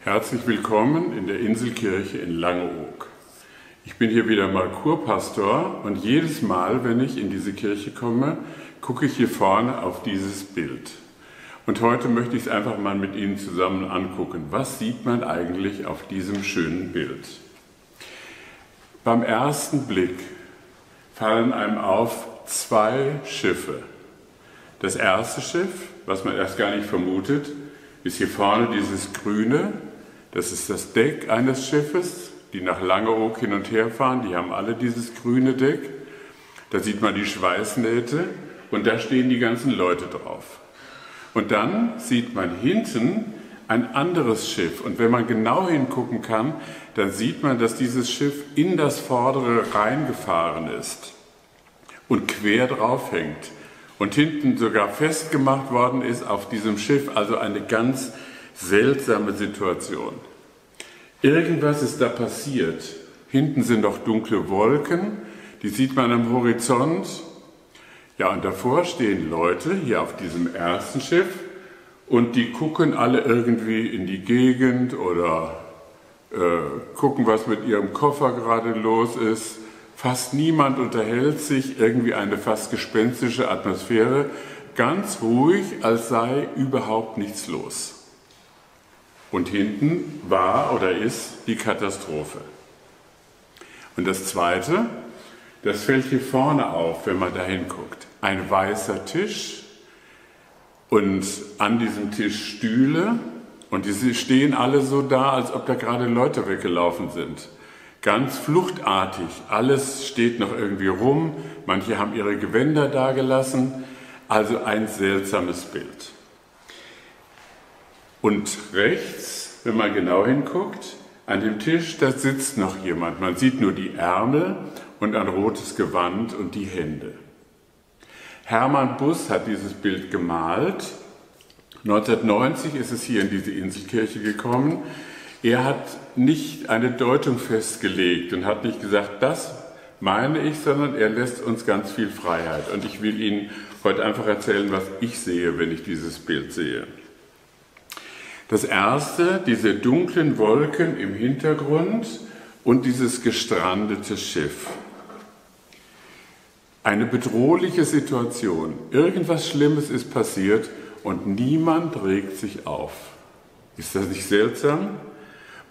Herzlich willkommen in der Inselkirche in Langeoog. Ich bin hier wieder mal Kurpastor und jedes Mal, wenn ich in diese Kirche komme, gucke ich hier vorne auf dieses Bild. Und heute möchte ich es einfach mal mit Ihnen zusammen angucken. Was sieht man eigentlich auf diesem schönen Bild? Beim ersten Blick fallen einem auf zwei Schiffe. Das erste Schiff, was man erst gar nicht vermutet, ist hier vorne dieses grüne, das ist das Deck eines Schiffes, die nach Langeoog hin und her fahren. Die haben alle dieses grüne Deck. Da sieht man die Schweißnähte und da stehen die ganzen Leute drauf. Und dann sieht man hinten ein anderes Schiff. Und wenn man genau hingucken kann, dann sieht man, dass dieses Schiff in das vordere reingefahren ist und quer drauf hängt. Und hinten sogar festgemacht worden ist auf diesem Schiff, also eine ganz seltsame Situation. Irgendwas ist da passiert. Hinten sind noch dunkle Wolken, die sieht man am Horizont. Ja, und davor stehen Leute hier auf diesem ersten Schiff und die gucken alle irgendwie in die Gegend oder äh, gucken, was mit ihrem Koffer gerade los ist. Fast niemand unterhält sich, irgendwie eine fast gespenstische Atmosphäre, ganz ruhig, als sei überhaupt nichts los. Und hinten war oder ist die Katastrophe. Und das Zweite, das fällt hier vorne auf, wenn man da hinguckt. Ein weißer Tisch und an diesem Tisch Stühle und die stehen alle so da, als ob da gerade Leute weggelaufen sind. Ganz fluchtartig, alles steht noch irgendwie rum, manche haben ihre Gewänder dagelassen, also ein seltsames Bild. Und rechts, wenn man genau hinguckt, an dem Tisch, da sitzt noch jemand. Man sieht nur die Ärmel und ein rotes Gewand und die Hände. Hermann Buss hat dieses Bild gemalt. 1990 ist es hier in diese Inselkirche gekommen. Er hat nicht eine Deutung festgelegt und hat nicht gesagt, das meine ich, sondern er lässt uns ganz viel Freiheit. Und ich will Ihnen heute einfach erzählen, was ich sehe, wenn ich dieses Bild sehe. Das erste, diese dunklen Wolken im Hintergrund und dieses gestrandete Schiff. Eine bedrohliche Situation. Irgendwas Schlimmes ist passiert und niemand regt sich auf. Ist das nicht seltsam?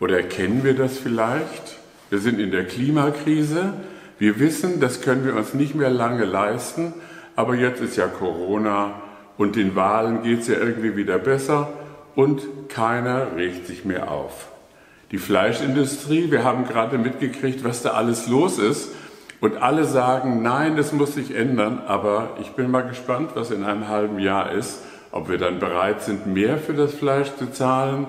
Oder erkennen wir das vielleicht? Wir sind in der Klimakrise. Wir wissen, das können wir uns nicht mehr lange leisten. Aber jetzt ist ja Corona und den Wahlen geht es ja irgendwie wieder besser und keiner regt sich mehr auf. Die Fleischindustrie, wir haben gerade mitgekriegt, was da alles los ist. Und alle sagen, nein, das muss sich ändern. Aber ich bin mal gespannt, was in einem halben Jahr ist. Ob wir dann bereit sind, mehr für das Fleisch zu zahlen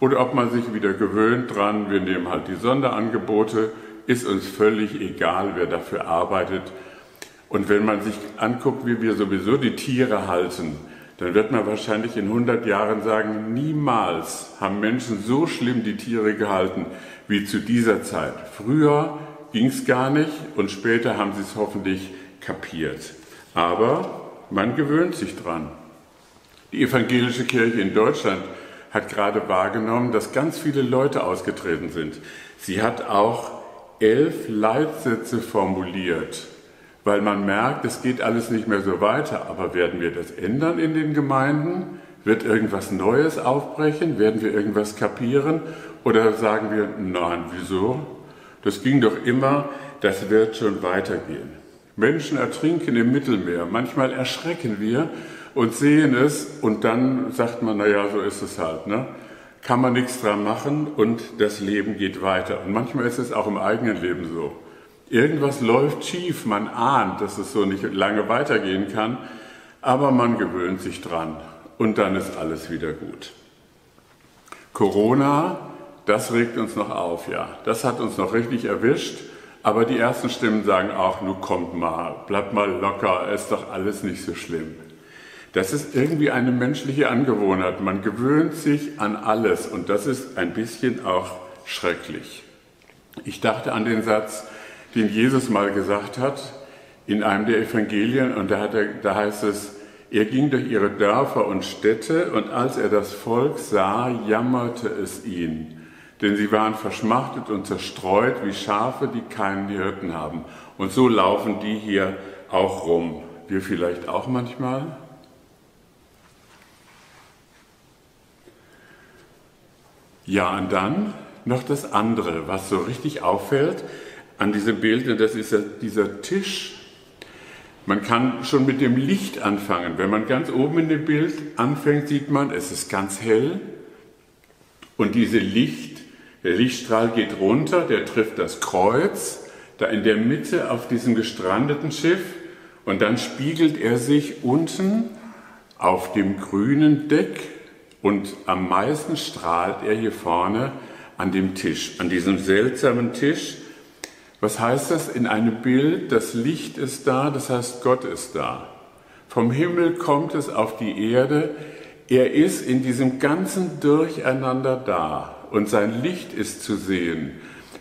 oder ob man sich wieder gewöhnt dran, wir nehmen halt die Sonderangebote, ist uns völlig egal, wer dafür arbeitet. Und wenn man sich anguckt, wie wir sowieso die Tiere halten, dann wird man wahrscheinlich in 100 Jahren sagen, niemals haben Menschen so schlimm die Tiere gehalten wie zu dieser Zeit. Früher ging es gar nicht und später haben sie es hoffentlich kapiert. Aber man gewöhnt sich dran. Die evangelische Kirche in Deutschland hat gerade wahrgenommen, dass ganz viele Leute ausgetreten sind. Sie hat auch elf Leitsätze formuliert weil man merkt, es geht alles nicht mehr so weiter. Aber werden wir das ändern in den Gemeinden? Wird irgendwas Neues aufbrechen? Werden wir irgendwas kapieren? Oder sagen wir, nein, wieso? Das ging doch immer, das wird schon weitergehen. Menschen ertrinken im Mittelmeer. Manchmal erschrecken wir und sehen es und dann sagt man, naja, so ist es halt. Ne? Kann man nichts dran machen und das Leben geht weiter. Und manchmal ist es auch im eigenen Leben so. Irgendwas läuft schief, man ahnt, dass es so nicht lange weitergehen kann, aber man gewöhnt sich dran und dann ist alles wieder gut. Corona, das regt uns noch auf, ja. Das hat uns noch richtig erwischt, Aber die ersten Stimmen sagen auch, nun kommt mal, bleibt mal locker, ist doch alles nicht so schlimm. Das ist irgendwie eine menschliche Angewohnheit. Man gewöhnt sich an alles und das ist ein bisschen auch schrecklich. Ich dachte an den Satz, den Jesus mal gesagt hat in einem der Evangelien und da, er, da heißt es, er ging durch ihre Dörfer und Städte und als er das Volk sah, jammerte es ihn denn sie waren verschmachtet und zerstreut wie Schafe, die keinen Hirten haben. Und so laufen die hier auch rum. Wir vielleicht auch manchmal? Ja, und dann noch das andere, was so richtig auffällt an diesem Bild, und das ist dieser Tisch. Man kann schon mit dem Licht anfangen. Wenn man ganz oben in dem Bild anfängt, sieht man, es ist ganz hell. Und diese Licht der Lichtstrahl geht runter, der trifft das Kreuz, da in der Mitte auf diesem gestrandeten Schiff und dann spiegelt er sich unten auf dem grünen Deck und am meisten strahlt er hier vorne an dem Tisch, an diesem seltsamen Tisch. Was heißt das in einem Bild? Das Licht ist da, das heißt Gott ist da. Vom Himmel kommt es auf die Erde. Er ist in diesem ganzen Durcheinander da und sein Licht ist zu sehen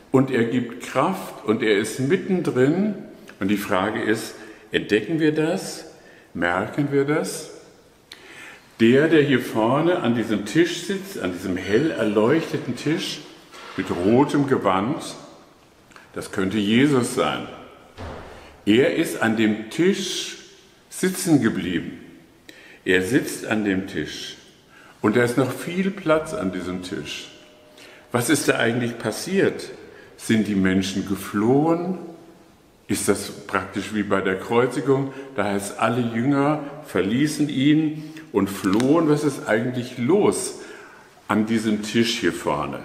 und er gibt Kraft und er ist mittendrin. Und die Frage ist, entdecken wir das? Merken wir das? Der, der hier vorne an diesem Tisch sitzt, an diesem hell erleuchteten Tisch mit rotem Gewand, das könnte Jesus sein. Er ist an dem Tisch sitzen geblieben. Er sitzt an dem Tisch und da ist noch viel Platz an diesem Tisch. Was ist da eigentlich passiert? Sind die Menschen geflohen? Ist das praktisch wie bei der Kreuzigung? Da heißt, alle Jünger verließen ihn und flohen. Was ist eigentlich los an diesem Tisch hier vorne?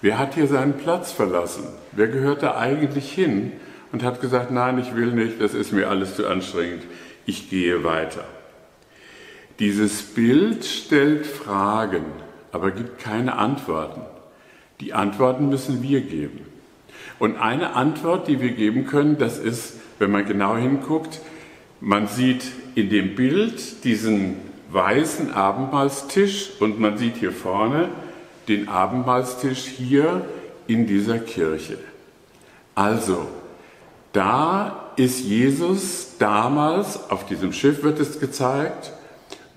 Wer hat hier seinen Platz verlassen? Wer gehört da eigentlich hin und hat gesagt, nein, ich will nicht, das ist mir alles zu anstrengend, ich gehe weiter. Dieses Bild stellt Fragen aber gibt keine Antworten. Die Antworten müssen wir geben. Und eine Antwort, die wir geben können, das ist, wenn man genau hinguckt, man sieht in dem Bild diesen weißen Abendmahlstisch und man sieht hier vorne den Abendmahlstisch hier in dieser Kirche. Also, da ist Jesus damals, auf diesem Schiff wird es gezeigt,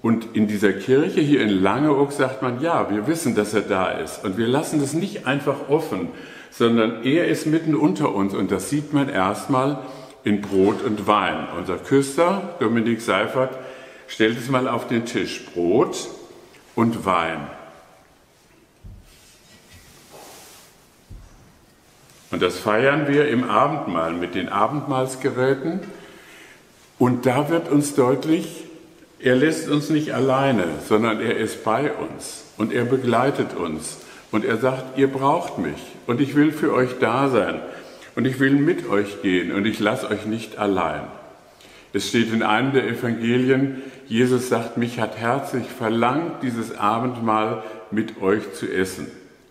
und in dieser Kirche hier in Langeoog sagt man, ja, wir wissen, dass er da ist. Und wir lassen das nicht einfach offen, sondern er ist mitten unter uns. Und das sieht man erstmal in Brot und Wein. Unser Küster, Dominik Seifert, stellt es mal auf den Tisch. Brot und Wein. Und das feiern wir im Abendmahl mit den Abendmahlsgeräten. Und da wird uns deutlich, er lässt uns nicht alleine, sondern er ist bei uns und er begleitet uns und er sagt, ihr braucht mich und ich will für euch da sein und ich will mit euch gehen und ich lasse euch nicht allein. Es steht in einem der Evangelien, Jesus sagt, mich hat herzlich verlangt, dieses Abendmahl mit euch zu essen.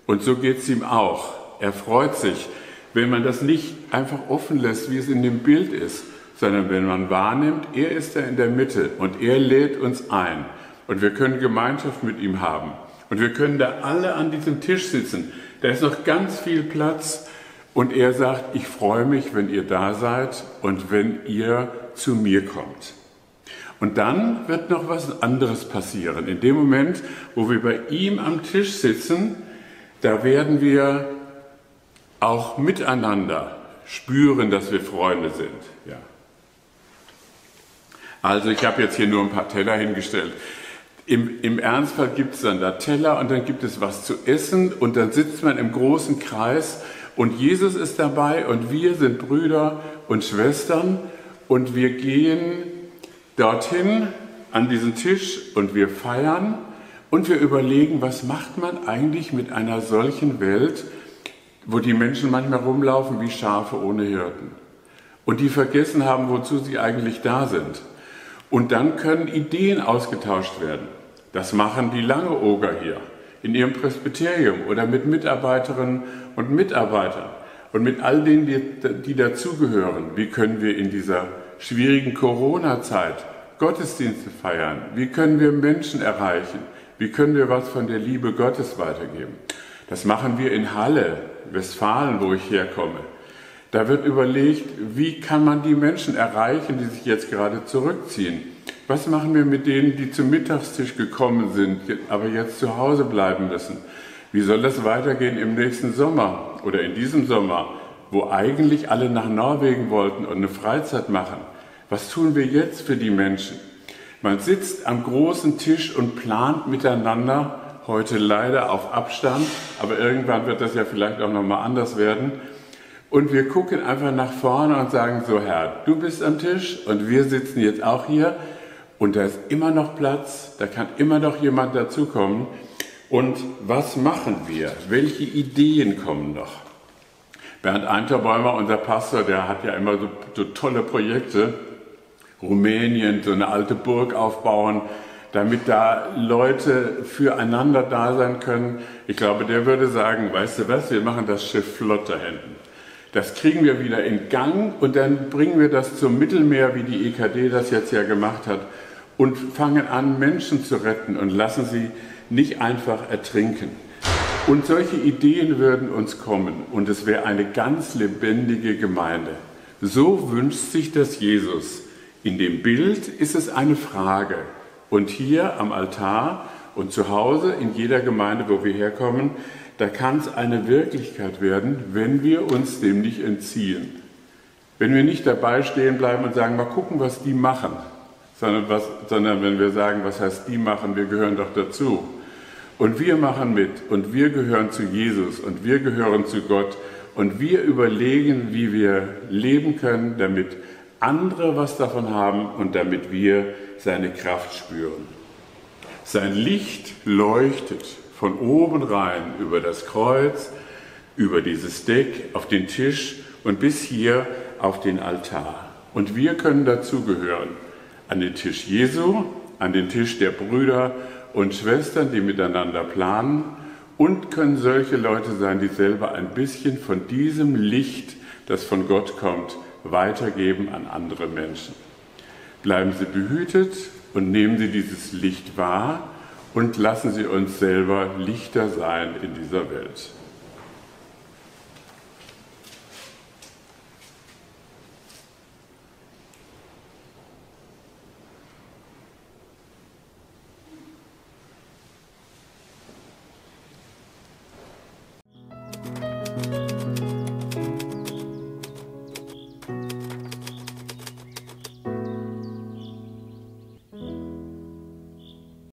Und so geht es ihm auch. Er freut sich, wenn man das nicht einfach offen lässt, wie es in dem Bild ist, sondern wenn man wahrnimmt, er ist da in der Mitte und er lädt uns ein und wir können Gemeinschaft mit ihm haben und wir können da alle an diesem Tisch sitzen. Da ist noch ganz viel Platz und er sagt, ich freue mich, wenn ihr da seid und wenn ihr zu mir kommt. Und dann wird noch was anderes passieren. In dem Moment, wo wir bei ihm am Tisch sitzen, da werden wir auch miteinander spüren, dass wir Freunde sind. Ja. Also ich habe jetzt hier nur ein paar Teller hingestellt. Im, im Ernstfall gibt es dann da Teller und dann gibt es was zu essen und dann sitzt man im großen Kreis und Jesus ist dabei und wir sind Brüder und Schwestern und wir gehen dorthin an diesen Tisch und wir feiern und wir überlegen, was macht man eigentlich mit einer solchen Welt, wo die Menschen manchmal rumlaufen wie Schafe ohne Hirten und die vergessen haben, wozu sie eigentlich da sind. Und dann können Ideen ausgetauscht werden. Das machen die Langeoger hier in ihrem Presbyterium oder mit Mitarbeiterinnen und Mitarbeitern. Und mit all denen, die, die dazugehören, wie können wir in dieser schwierigen Corona-Zeit Gottesdienste feiern? Wie können wir Menschen erreichen? Wie können wir was von der Liebe Gottes weitergeben? Das machen wir in Halle, Westfalen, wo ich herkomme. Da wird überlegt, wie kann man die Menschen erreichen, die sich jetzt gerade zurückziehen? Was machen wir mit denen, die zum Mittagstisch gekommen sind, aber jetzt zu Hause bleiben müssen? Wie soll das weitergehen im nächsten Sommer oder in diesem Sommer, wo eigentlich alle nach Norwegen wollten und eine Freizeit machen? Was tun wir jetzt für die Menschen? Man sitzt am großen Tisch und plant miteinander, heute leider auf Abstand, aber irgendwann wird das ja vielleicht auch nochmal anders werden. Und wir gucken einfach nach vorne und sagen so, Herr, du bist am Tisch und wir sitzen jetzt auch hier und da ist immer noch Platz, da kann immer noch jemand dazukommen. Und was machen wir? Welche Ideen kommen noch? Bernd Einterbäumer, unser Pastor, der hat ja immer so, so tolle Projekte. Rumänien, so eine alte Burg aufbauen, damit da Leute füreinander da sein können. Ich glaube, der würde sagen, weißt du was, wir machen das Schiff flott da hinten. Das kriegen wir wieder in Gang und dann bringen wir das zum Mittelmeer, wie die EKD das jetzt ja gemacht hat und fangen an, Menschen zu retten und lassen sie nicht einfach ertrinken. Und solche Ideen würden uns kommen und es wäre eine ganz lebendige Gemeinde. So wünscht sich das Jesus. In dem Bild ist es eine Frage. Und hier am Altar und zu Hause in jeder Gemeinde, wo wir herkommen, da kann es eine Wirklichkeit werden, wenn wir uns dem nicht entziehen. Wenn wir nicht dabei stehen bleiben und sagen, mal gucken, was die machen, sondern, was, sondern wenn wir sagen, was heißt die machen, wir gehören doch dazu. Und wir machen mit und wir gehören zu Jesus und wir gehören zu Gott und wir überlegen, wie wir leben können, damit andere was davon haben und damit wir seine Kraft spüren. Sein Licht leuchtet von oben rein über das Kreuz, über dieses Deck, auf den Tisch und bis hier auf den Altar. Und wir können dazugehören an den Tisch Jesu, an den Tisch der Brüder und Schwestern, die miteinander planen und können solche Leute sein, die selber ein bisschen von diesem Licht, das von Gott kommt, weitergeben an andere Menschen. Bleiben Sie behütet und nehmen Sie dieses Licht wahr und lassen Sie uns selber Lichter sein in dieser Welt.